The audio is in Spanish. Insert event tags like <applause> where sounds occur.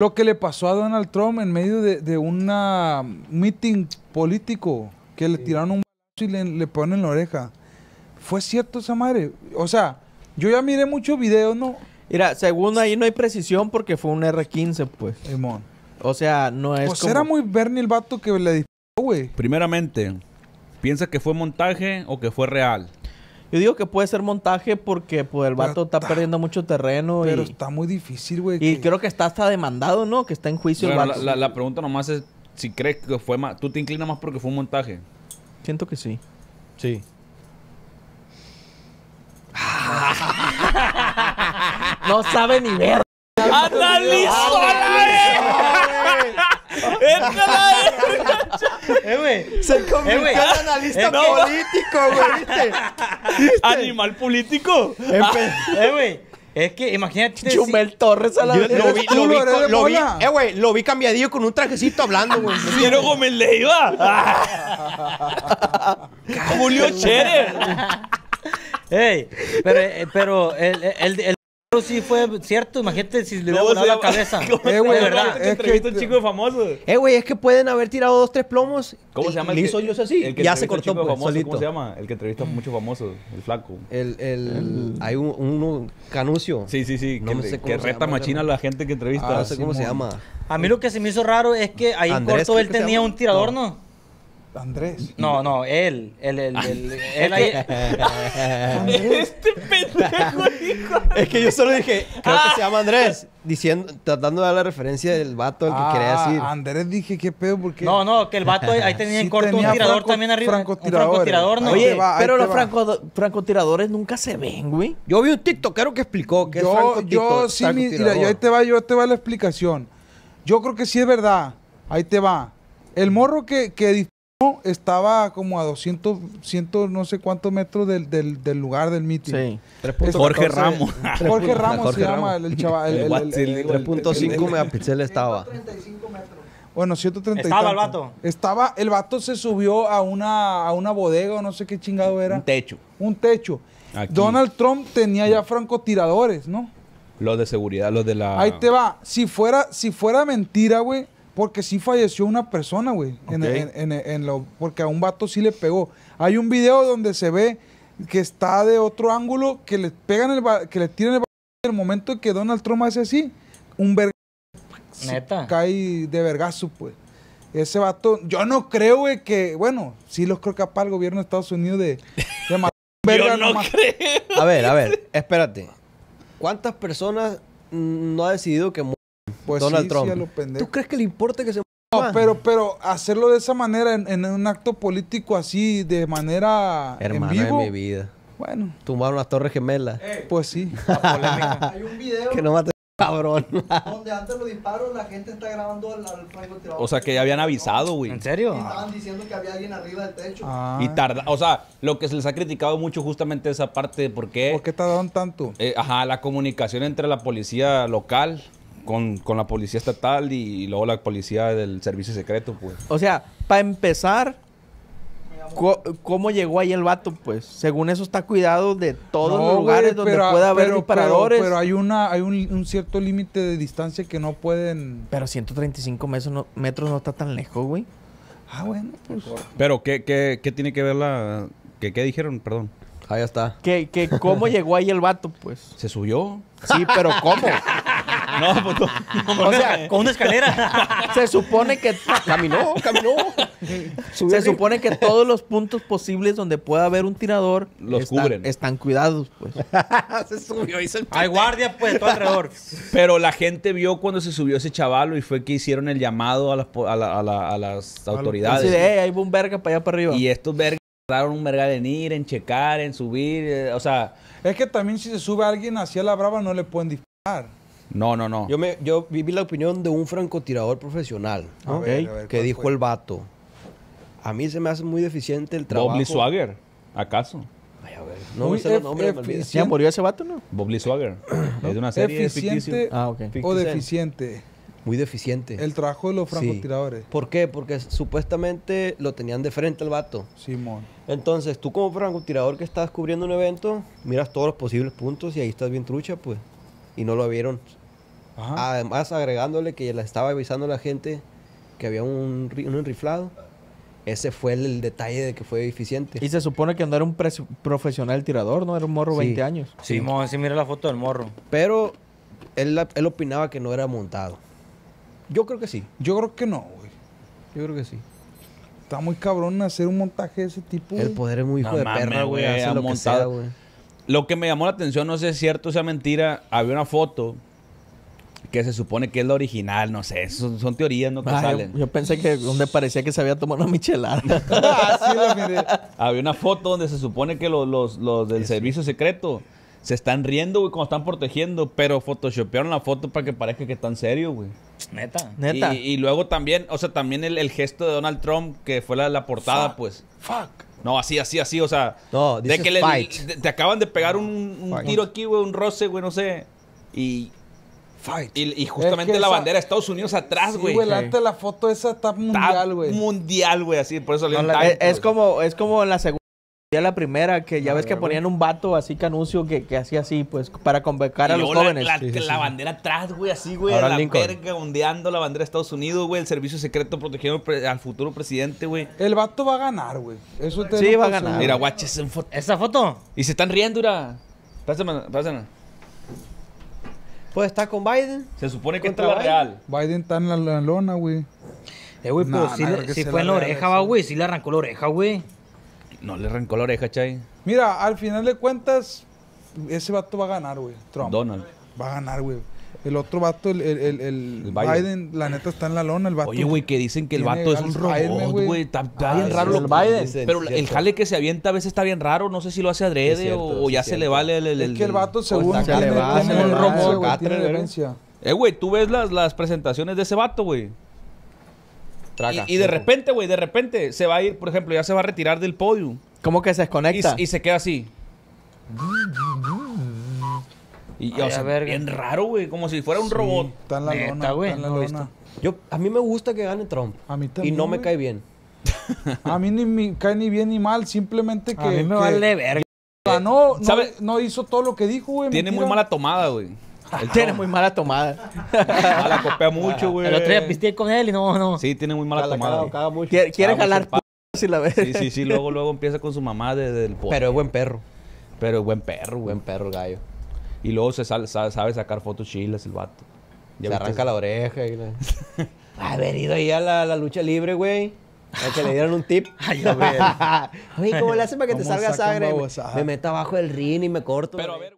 lo que le pasó a Donald Trump en medio de, de una meeting político que le tiraron un y le, le ponen en la oreja. ¿Fue cierto esa madre? O sea, yo ya miré muchos videos, ¿no? Mira, según ahí no hay precisión porque fue un R15, pues. Simón. O sea, no es Pues como... era muy Bernie el vato que le disparó, güey. Primeramente, ¿piensas que fue montaje o que fue real? Yo digo que puede ser montaje porque pues el vato está está- perdiendo mucho terreno Pero y... está muy difícil, güey. Y que- creo que está hasta demandado, ¿no? Que está en juicio Bueno, el la, vato. la- la pregunta nomás es si crees que fue más... Tú te inclinas más porque fue un montaje. Siento que sí. Sí. <laughs> No sabe ni ver. ¡Analizó Eh, güey. Se Eh, güey. analista No, político, güey. ¿viste? ¡Animal político! Empe- eh, güey. Es que imagínate. si- Chumel Torres a la Yo vez. lo vi, lo vi, con- lo vi- eh, güey, lo vi cambiadillo con un trajecito hablando, güey. <laughs> ¡Ciro Gómez Leiva! <laughs> ¡Julio Scherer! Ey, pero, eh, pero el, el, el, el sí fue cierto. Imagínate si le hubiera ¿Cómo se volado la cabeza. <laughs> ¿Cómo se Eh, güey, verdad, Que es que- un chico de famoso. Eh, güey, es que pueden haber tirado dos, tres plomos. ¿Cómo se llama? Le el hizo que- yo así. el que ya se entrevista a un cortó, pues, famoso, solito. ¿Cómo se llama? El que entrevista a muchos famosos, el flaco. El, el, hay un, uno, Canucio. Sí, sí, sí. No que, sé que cómo reta llama, machina a la gente que entrevista. Ah, no sé cómo se llama. A mí lo que se me hizo raro es que ahí en Andrés, corto él tenía un tirador, ¿no? Andrés. No, no, él. Él, él, él, él ahí- este pendejo, hijo. Es que yo solo dije, creo que se llama Andrés. Diciendo, tratando de dar la referencia del vato al que quería decir. Ah, Andrés dije, ¿qué pedo? Porque No, no, que el vato ahí <laughs> tenía en Sí corto un tirador franco- también arriba. Un francotiradores. francotirador, ¿no? Ahí Oye, te va, ahí pero te los va. franco- francotiradores nunca se ven, güey. Yo vi un tiktokero que explicó que es yo, francotito- yo sí, mi- mira, francotirador. y ahí te va, yo te va la explicación. Yo creo que sí es verdad. Ahí te va. El morro que, que estaba como a 200, 100, no sé cuántos metros del, del, del lugar del meeting. Sí. <laughs> Jorge 14. Ramos. Jorge Ramos Jorge se llama Ramos. el, el chaval. el- El el- Watson, el- digo, el- 3.5 megapíxeles estaba. bueno, 130 y Estaba el vato. Estaba, el vato se subió a una, a una bodega o no sé qué chingado era. Un techo. Un techo. Aquí. Donald Trump tenía ya francotiradores, ¿no? Los de seguridad, los de la. Ahí te va. Si fuera, si fuera mentira, güey, porque sí falleció una persona, güey. En, en- en- en lo, porque a un vato sí le pegó. Hay un video donde se ve que está de otro ángulo, que le pegan el que le tiran el en el momento que Donald Trump hace así, un verga Neta. cae de vergazo, pues. Ese vato, yo no creo, güey, que, bueno, sí los creo capaz el gobierno de Estados Unidos de, de matar <laughs> un verga Yo no nomás. creo. A ver, a ver, espérate. ¿Cuántas personas no ha decidido que muera Pues Donald sí, Trump? sí, a lo pendejo. ¿Tú crees que le importa que se No, pero, pero hacerlo de esa manera en, en un acto político así, de manera Hermana en de mi vida. bueno, Tumbaron las torres gemelas. pues sí. <laughs> Hay un video Que no mate cabrón. donde antes los disparos la gente está grabando al, al francotirador. O sea, que ya habían avisado, güey. ¿En Y serio? estaban diciendo que había alguien arriba del techo. Ah, Y tarda, o sea, lo que se les ha criticado mucho justamente esa parte de por qué, ¿Por qué tardaron tanto? eh, ajá, la comunicación entre la policía local con, con la policía estatal y, luego la policía del servicio secreto, pues. O sea, para empezar, ¿cómo llegó ahí el vato? Pues, según eso está cuidado de todos No, los lugares donde pero- puede haber pero- disparadores. Pero, Pero, pero hay una, hay un, un cierto límite de distancia que no pueden. 135 metros no, metros no está tan lejos, güey. Ah, bueno, pues. Pero, ¿qué, qué, qué tiene que ver la... ¿Qué, qué dijeron? Perdón. Ahí está. Que, que ¿Cómo llegó ahí el vato? Pues, ¿Se subió? sí, pero ¿cómo? <laughs> No, pues no. O sea, con una escalera. <laughs> Se supone que... Caminó, caminó. Se supone que todos los puntos posibles donde pueda haber un tirador Los están, cubren. están cuidados, pues. <laughs> se subió, hizo el Hay guardia, pues, todo alrededor. Pero la gente vio cuando se subió ese chavalo y fue que hicieron el llamado a las, po- a la- a la- a las autoridades. Así de, "Ey, hay un verga para allá para arriba. Y estos vergas tardaron un verga en ir, en checar, en subir. eh, o sea, Es que también si se sube alguien hacia la brava no le pueden disparar. No, no, no. Yo, me, yo viví la opinión de un francotirador profesional A Ok. ver, a ver, que ¿cuál dijo fue? el vato. A mí se me hace muy deficiente el trabajo. Bob Lee Swagger, ¿acaso? Ay, a ver, no sé nombres, me olvidé. ¿Ya murió ese vato, no? Bob Lee Swagger. <clears throat> Es de una serie Eficiente ficticia. Ah, ok. o 50 Cent. deficiente. Muy deficiente. El trabajo de los Sí. francotiradores. ¿Por qué? Porque supuestamente lo tenían de frente al vato. Simón. Entonces, tú como francotirador que estás cubriendo un evento, miras todos los posibles puntos y ahí estás bien trucha, pues. Y no lo vieron. Ajá. Además, agregándole que le estaba avisando a la gente que había un, un enriflado. Ese fue el, el detalle de que fue eficiente. Y se supone que no era un profesional tirador, ¿no? Era un morro Sí. 20 años. Sí, mo- sí, mira la foto del morro. Pero él, él opinaba que no era montado. Yo creo que sí. Yo creo que no, güey. Yo creo que sí. Está muy cabrón hacer un montaje de ese tipo. El poder es muy hijo No de perra, güey. Hace ha lo que montado- sea, güey. Lo que me llamó la atención, no sé si es cierto o sea mentira, había una foto que se supone que es la original, no sé, son, son teorías no que Ah, yo, salen. yo pensé que donde parecía que se había tomado una michelada. <laughs> Ah, sí, lo miré. Había una foto donde se supone que los, los, los del servicio secreto se están riendo, güey, como están protegiendo, pero photoshopearon la foto para que parezca que están serios, güey. Neta. Neta. Y, y luego también, o sea, también el, el gesto de Donald Trump, que fue la, la portada, pues. Fuck. No, así, así, así, o sea. No, de que le, fight. de- te acaban de pegar un, un tiro aquí, güey, un roce, güey, no sé. Y, Fight. y, y justamente que la esa- bandera de Estados Unidos atrás, Sí, güey. güey, la la foto esa está mundial, güey. Mundial, güey, así, por eso No, Time, es, es pues. como, es como en la segunda, ya la primera, que ya A ves que ponían un vato así canuncio que, que hacía así, pues, para convocar Y a los la- jóvenes. La, Sí, sí, la sí. bandera atrás, güey, así, güey, Ahora a la Lincoln. verga, ondeando la bandera de Estados Unidos, güey, el servicio secreto protegiendo al futuro presidente, güey. El vato va a ganar, güey. Eso te Sí, va a ganar. Mira, foto. ¿Esa foto? Y se están riendo, mira. Pásame, pásame. Pues está con Biden. Se supone que esta Contra es la real. Biden está en la, la lona, güey. Eh, güey, pero Nah, sí, nah, le- creo que sí se fue en la oreja, va, güey. Sí le arrancó la oreja, güey. No le arrancó la oreja, Chay. Mira, al final de cuentas, ese vato va a ganar, güey. Trump. Donald. Va a ganar, güey. El otro vato, el, el, el, el Biden. Biden. la neta está en la lona, el vato. Oye, güey, que dicen que el vato es un robot, güey. Está, está Ah, bien raro. el Biden. Dicen, Pero el jale que se avienta a veces está bien raro. No sé si lo hace adrede cierto, o, ya se le vale el... el- Es que el vato, según tiene, que le va, tiene se demencia, se güey, tiene. Eh, güey, tú ves las, las presentaciones de ese vato, güey. Traca. Y, y de repente, güey, de repente se va a ir, por ejemplo, ya se va a retirar del podio. ¿Cómo que se Y, desconecta? y se queda así. Y, Ay, o sea, a verga. bien raro, güey, como si fuera un robot. Está en la Neta, lona, güey, está en la no lona. Yo, a mí me gusta que gane Trump. A mí Y también, no me cae bien. A mí ni me cae ni bien ni mal, simplemente <laughs> que... A mí me que vale verga. No, hizo todo lo que dijo, güey. Tiene muy mala tomada, güey. <laughs> Él tiene muy mala tomada. Ah, la copia mucho, güey. El otro día pisteé con él y no, no. Sí, tiene muy mala Caga- tomada. caga- güey. caga mucho. Quiere, quiere mucho jalar p- si la ves. Sí, sí, sí. Luego, luego empieza con su mamá desde el poder. Pero es buen perro. Pero es buen perro. Buen perro el gallo. Y luego se sal- sabe, sabe sacar fotos chilas el vato. Se viste? arranca la oreja. Y la... <laughs> Haber ido ahí a la, la lucha libre, güey. A que le dieran un tip. <laughs> Ay, a ver. Oye, ¿cómo le hacen para que te ¿Cómo salga sangre? Me, me meto abajo del ring y me corto. Pero a ver,